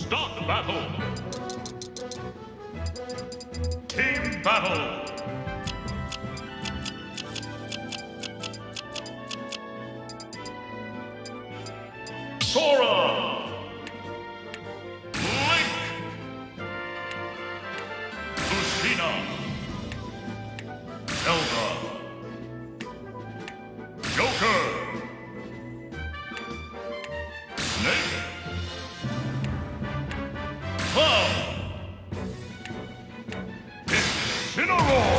Start battle! Team battle! Sora! Link! Lucina! Zelda! Joker! Snake! Incineroar!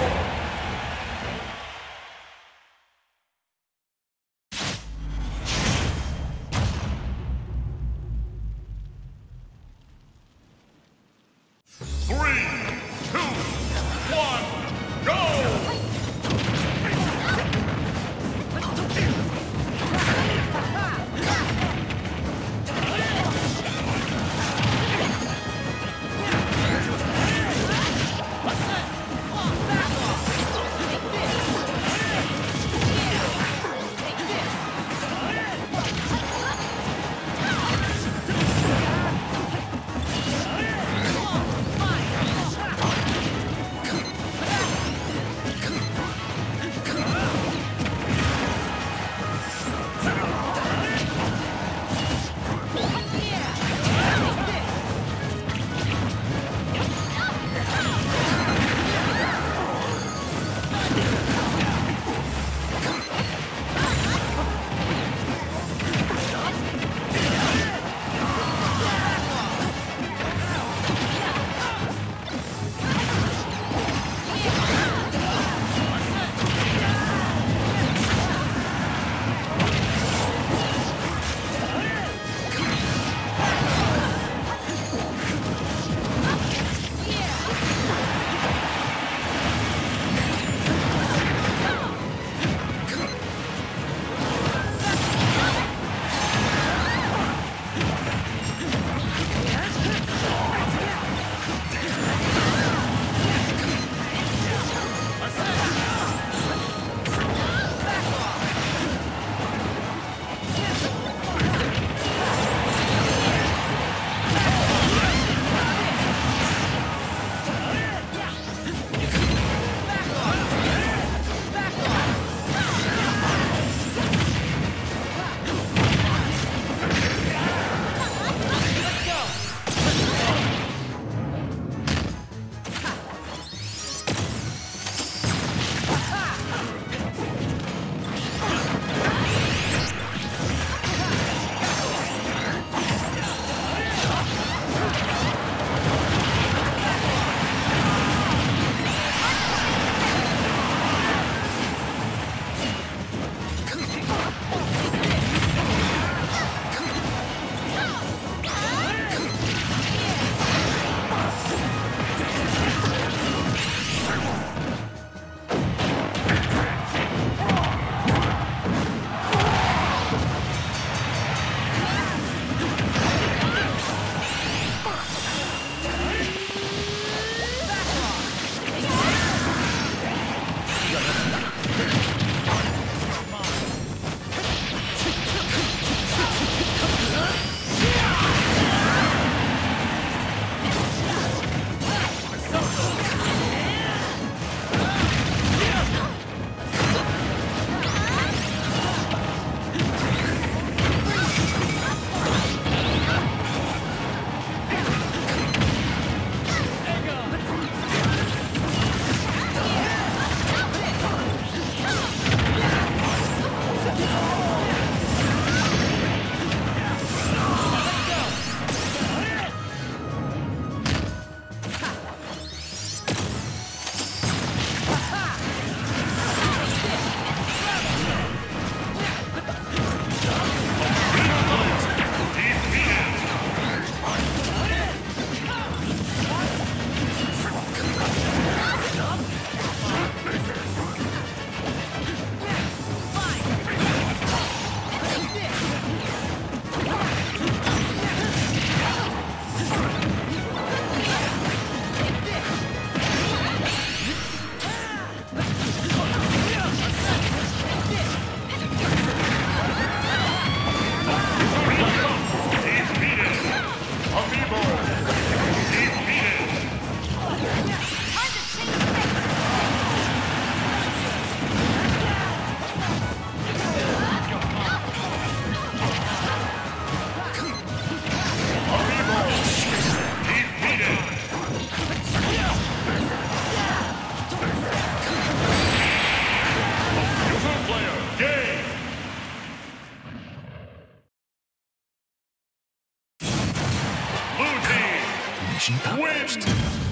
She got win.